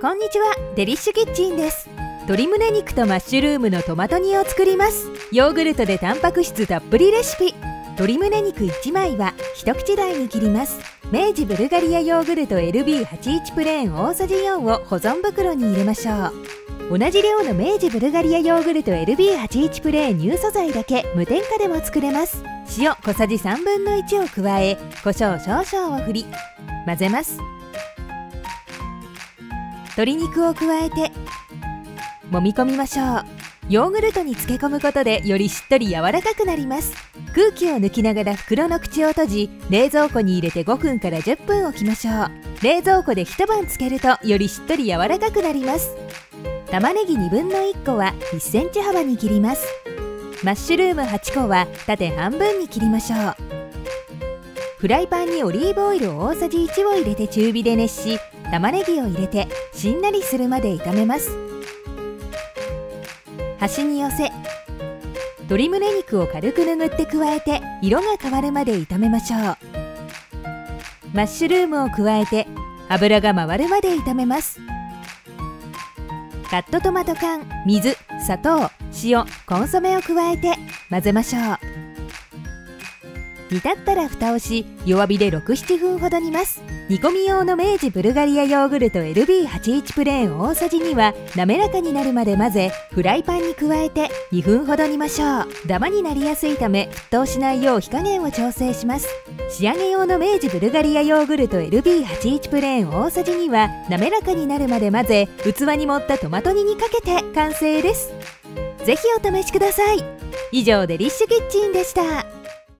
こんにちは。デリッシュキッチンです。鶏胸肉とマッシュルームのトマト煮を作ります。ヨーグルトでタンパク質たっぷりレシピ。鶏胸肉1枚は一口大に切ります。明治ブルガリアヨーグルト LB81 プレーン大さじ4を保存袋に入れましょう。同じ量の明治ブルガリアヨーグルト LB81 プレーン乳素材だけ無添加でも作れます。塩小さじ3分の1を加え胡椒少々を振り混ぜます。鶏肉を加えて揉み込みましょう。ヨーグルトに漬け込むことでよりしっとり柔らかくなります。空気を抜きながら袋の口を閉じ冷蔵庫に入れて5分から10分置きましょう。冷蔵庫で一晩つけるとよりしっとり柔らかくなります。玉ねぎ1分の1個は1センチ幅に切ります。マッシュルーム8個は縦半分に切りましょう。フライパンにオリーブオイル大さじ1を入れて中火で熱し玉ねぎを入れてしんなりするまで炒めます。端に寄せ鶏胸肉を軽く拭って加えて色が変わるまで炒めましょう。マッシュルームを加えて油が回るまで炒めます。カットトマト缶水砂糖塩コンソメを加えて混ぜましょう。煮立ったら蓋をし弱火で67分ほど煮ます。煮込み用の明治ブルガリアヨーグルト LB81 プレーン大さじ2は滑らかになるまで混ぜフライパンに加えて2分ほど煮ましょう。ダマになりやすいため沸騰しないよう火加減を調整します。仕上げ用の明治ブルガリアヨーグルト LB81 プレーン大さじ2は滑らかになるまで混ぜ器に盛ったトマト煮にかけて完成です。ぜひお試しください。以上デリッシュキッチンでした。